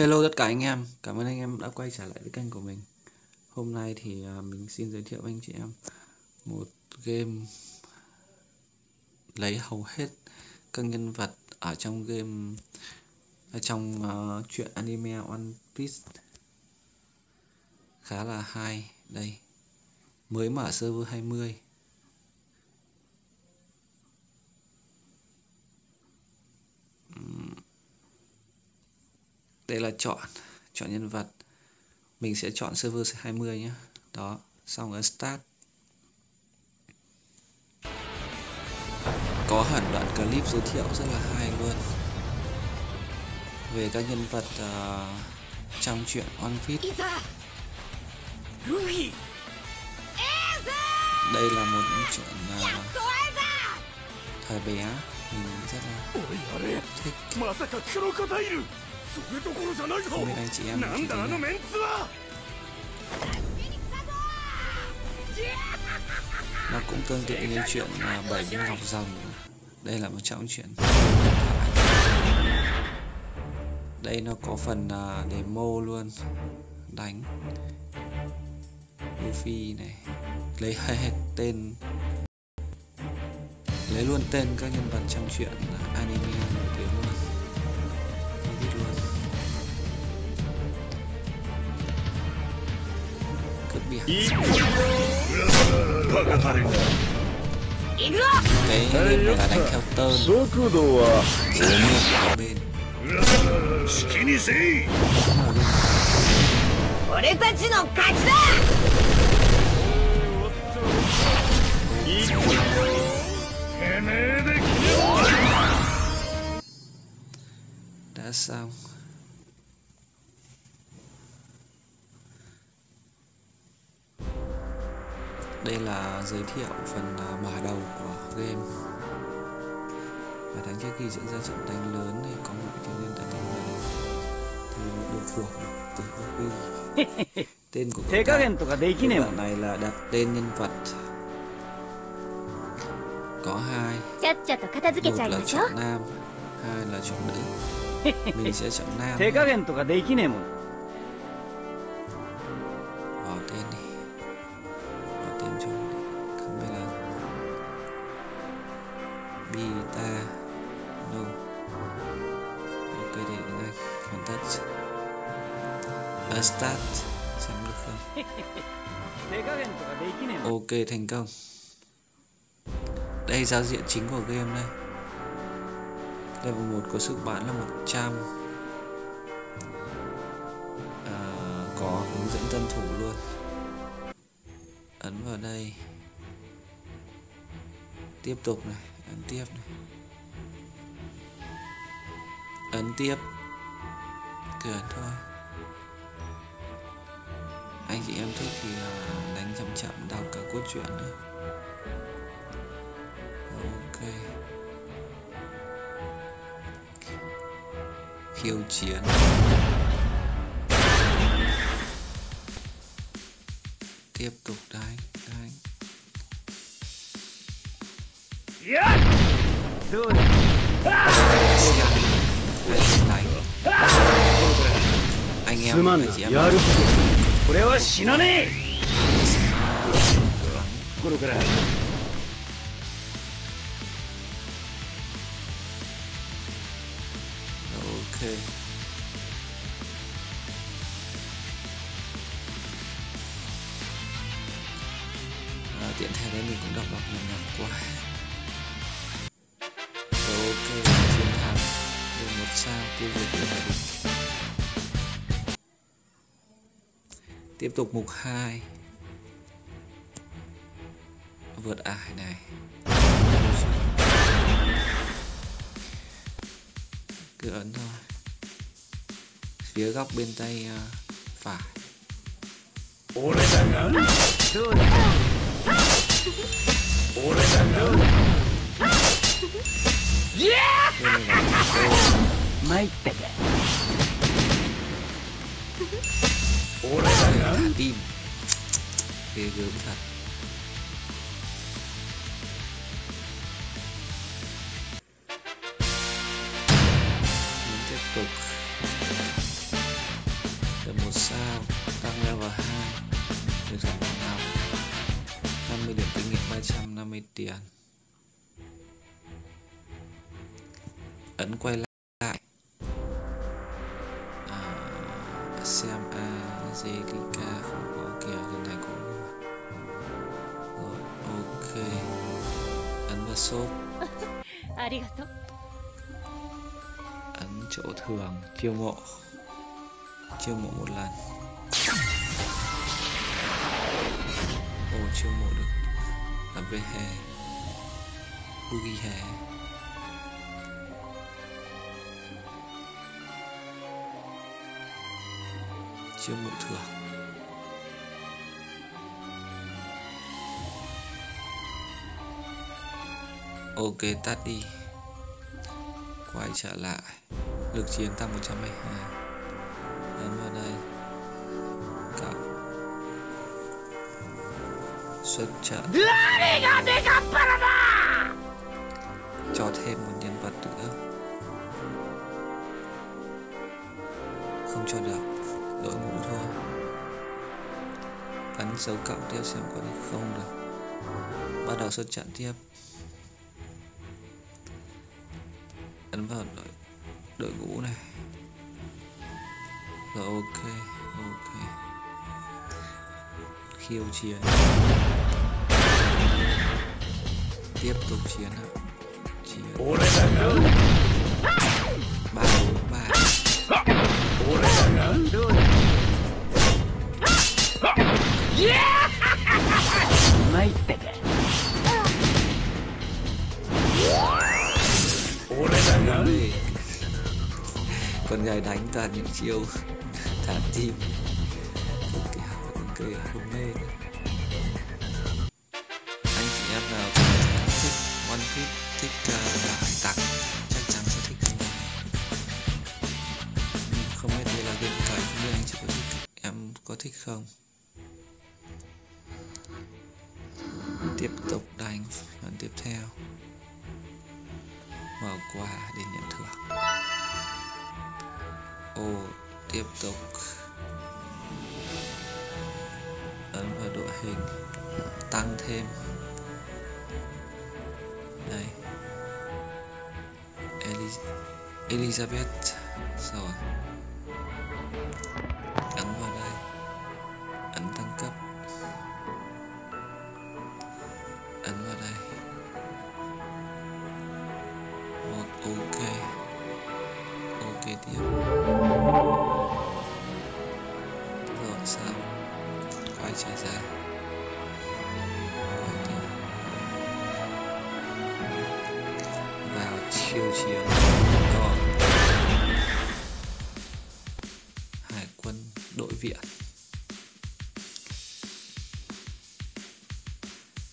Hello tất cả anh em, cảm ơn anh em đã quay trở lại với kênh của mình. Hôm nay thì à, mình xin giới thiệu với anh chị em một game lấy hầu hết các nhân vật ở trong game ở trong à, uh, truyện anime One Piece khá là hay. Đây, mới mở server 20. Đây là chọn chọn nhân vật. Mình sẽ chọn server 20 nhé. Đó xong ấn start. Có hẳn đoạn clip giới thiệu rất là hay luôn. Về các nhân vật uh, trong truyện One Piece. Đây là một chuyện uh, thời bé. Mình rất là thích それどころじゃないぞなんだあのメンツは nó cũng tương tự như chuyện là bảy viên ngọc rồng đây là một trong chuyện đây nó có phần uh, demo luôn đánh Luffy này lấy hết tên lấy luôn tên các nhân vật trong chuyện anime ビハバカタレが行くぞ全員でバラキャット速度は好きにせい俺たちの勝ちだ。てめえで決めろ That's um đây là giới thiệu phần à, mở đầu của game. Và tháng trước khi diễn ra trận đánh lớn thì có một thiếu niên tại thành này thì được thưởng từ Luffy tên của cậu ta này là đặt tên nhân vật. Có hai. Một là chọn nam hai là chọn nữ. Mình sẽ chọn nam beta no ok để tiếng anh hoàn tất. Start xem được không ok thành công. Đây giao diện chính của game đây. Level 1 có sức bắn là 100 à, có hướng dẫn tân thủ luôn. Ấn vào đây. Tiếp tục này ấn tiếp này. Ấn tiếp. Cửa thôi. Anh chị em thích thì đánh chậm chậm, đọc cả cốt truyện nữa ok. Khiêu chiến. Tiếp tục đánh đánh anh em すまんなやるこれは死なねえ心から ok à, tiện thể đây mình cũng đọc đọc nhầm nhầm qua sao tiêu diệt được hải địch tiếp tục mục 2 vượt ải này. Cứ ấn thôi. Phía góc bên tay uh, phải. Mày tệ tim sao tăng level 2 được giảm bằng 50 điểm kinh nghiệm 350 tiền ấn quay lại shop ấn chỗ thường chiêu mộ. Chiêu mộ một lần. Ồ chiêu mộ được. Ở bên hè. Boogie hè. Chiêu mộ thường ok tắt đi. Quay trở lại. Lực chiến tăng 112 ấn vào đây. Cộng xuất trận. Cho thêm một nhân vật nữa. Không cho được. Đội ngũ thôi. Ấn dấu cộng tiếp xem có được không được. Bắt đầu xuất trận tiếp ấn vào đội, đội ngũ này. Rồi ok ok. Khiêu chiến. Tiếp tục chiến ạ. Chiến. Ba bốn ba Dạ. Ôi, con gái đánh toàn những chiêu thả tim cái con cười không mê nữa. Hình tăng thêm. Đây. Elizabeth. Rồi. Ấn vào đây. Ấn tăng cấp. Ấn vào đây. Một, ok. Ok tiếp. Rồi, sao? Quay trở ra. vào chiêu chiến rồi hải quân đội viện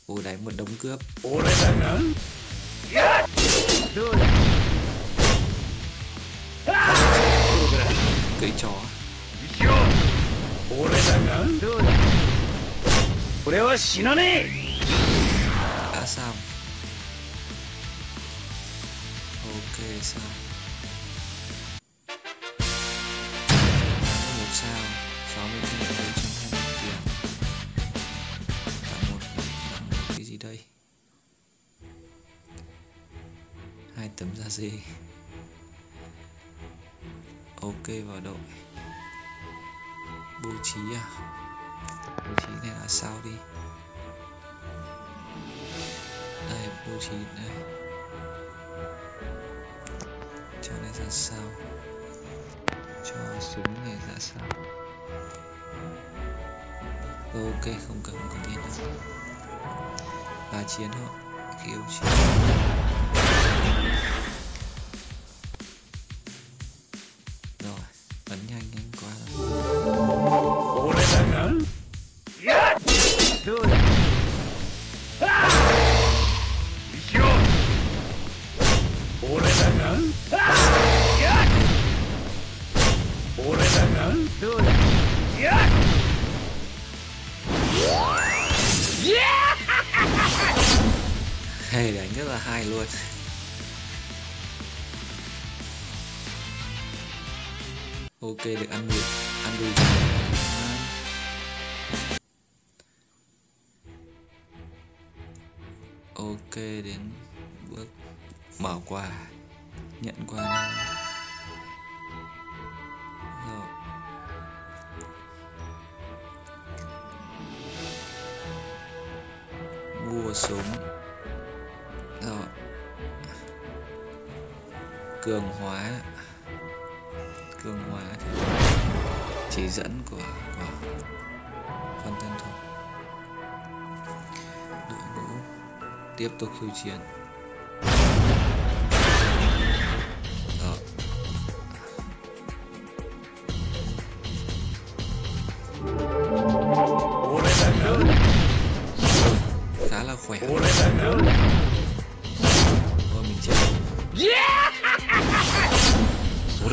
ồ đánh một đống cướp cây chó 俺は死なね đã xong Ok xong một sao 60 kinh nghiệm 420 tiền. Và một tặng một cái gì đây? Hai tấm da dê. Ok, vào đội. Bố trí à? Bố trí này là sao đi? Đây, bố trí đây ra sao? Cho súng này ra sao? Ok, không cần có cần biết đâu và chiến họ khiêu chiến hay đánh rất là hay luôn. Ok, được ăn được. Ăn được ok, đến bước mở quà. Nhận quà rồi. Mua súng. Cường hóa. Cường hóa thì chỉ dẫn của của phần thân thủ đội ngũ tiếp tục khiêu chiến. Đó. khá là khỏe.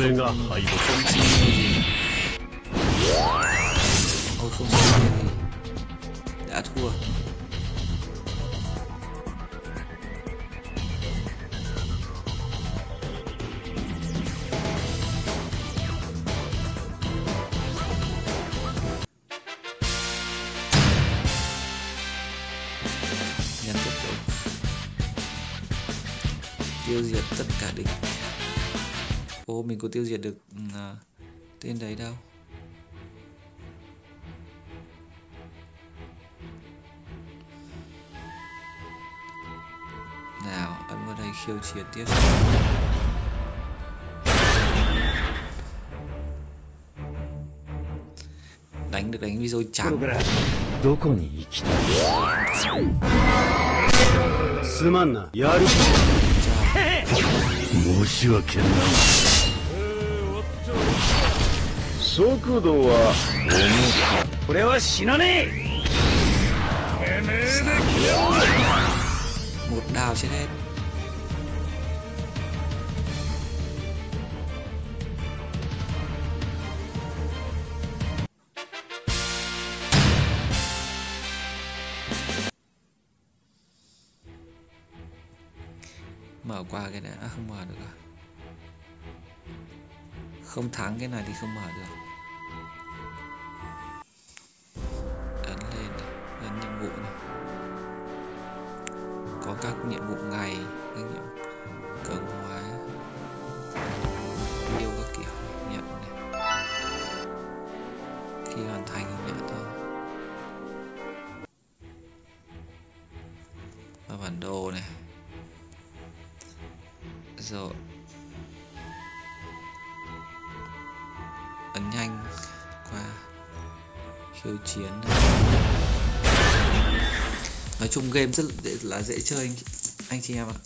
れが敗北 không chi ôi không chi thì đã thua nhấn tiếp tục tiêu diệt tất cả địch ô mình có tiêu diệt được à, tên đấy đâu nào ấn vào đây khiêu chiến tiếp đánh được đánh video こ trắng こからどこに行きたいすまんなやる Chào. 申し訳ない 速度は重か俺は死なねえ một đào chết hết mở qua cái này à, không mở được à không thắng cái này thì không mở được Các nhiệm vụ ngày, các nhiệm cường hóa yêu các kiểu nhận này. Khi hoàn thành nhận thôi. Và bản đồ này. Rồi. Ấn nhanh qua khiêu chiến. này nói chung game rất dễ, là dễ chơi anh, anh chị em ạ.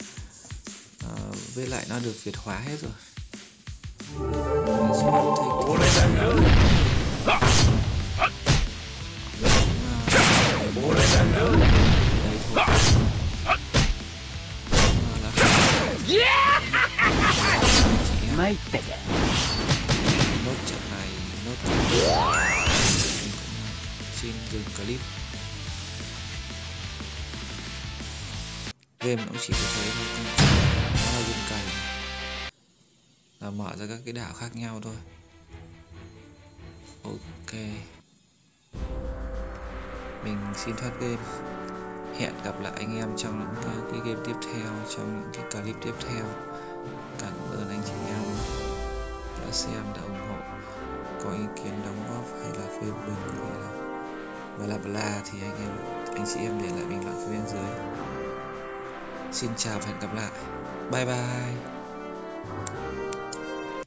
À, với lại nó được việt hóa hết rồi. Ờ. Ờ, nốt trận này, nốt trận này. Xin dừng clip. Là mở ra các cái đảo khác nhau thôi. Ok. Mình xin thoát game. Hẹn gặp lại anh em trong những cái, cái game tiếp theo trong những cái clip tiếp theo. Cảm ơn anh chị em đã xem đã ủng hộ có ý kiến đóng góp hay là phê bình hay là bla bla thì anh em anh chị em để lại bình luận phía bên dưới. Xin chào và hẹn gặp lại. Bye bye.